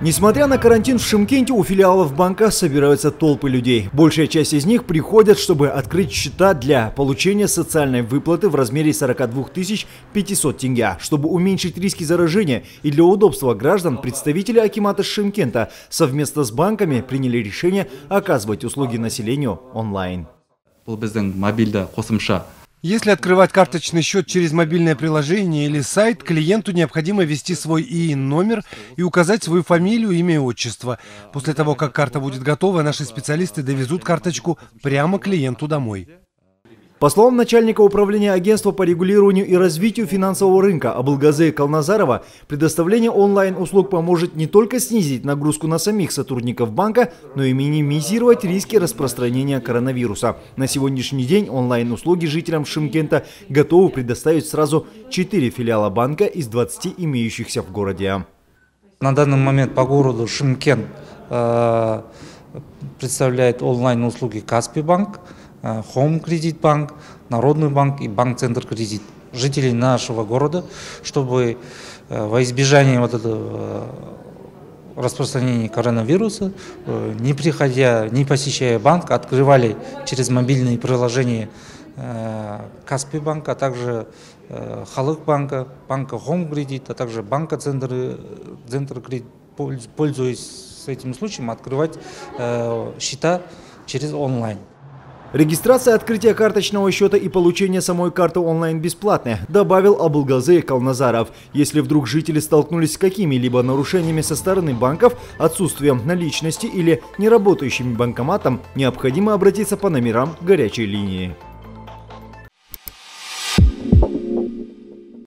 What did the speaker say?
Несмотря на карантин в Шимкенте, у филиалов банка собираются толпы людей. Большая часть из них приходят, чтобы открыть счета для получения социальной выплаты в размере 42 500 тенге. Чтобы уменьшить риски заражения и для удобства граждан, представители Акимата Шимкента совместно с банками приняли решение оказывать услуги населению онлайн. Если открывать карточный счет через мобильное приложение или сайт, клиенту необходимо ввести свой ИИН-номер и указать свою фамилию, имя и отчество. После того, как карта будет готова, наши специалисты довезут карточку прямо клиенту домой. По словам начальника управления агентства по регулированию и развитию финансового рынка Абылгазы Калназарова, предоставление онлайн-услуг поможет не только снизить нагрузку на самих сотрудников банка, но и минимизировать риски распространения коронавируса. На сегодняшний день онлайн-услуги жителям Шимкента готовы предоставить сразу 4 филиала банка из 20 имеющихся в городе. На данный момент по городу Шимкент э, представляет онлайн-услуги Каспий банк. Home Кредит Банк, Народный банк и Банк Центр Кредит. Жителей нашего города, чтобы во избежание вот этого распространения коронавируса, не приходя, не посещая банк, открывали через мобильные приложения Каспий банка, а также Халык банка, банка Home Кредит, а также банка Центр, Центр Кредит, пользуясь этим случаем, открывать счета через онлайн. Регистрация открытия карточного счета и получение самой карты онлайн бесплатная, добавил Абулгазы Калназаров. Если вдруг жители столкнулись с какими-либо нарушениями со стороны банков, отсутствием наличности или неработающим банкоматом, необходимо обратиться по номерам горячей линии.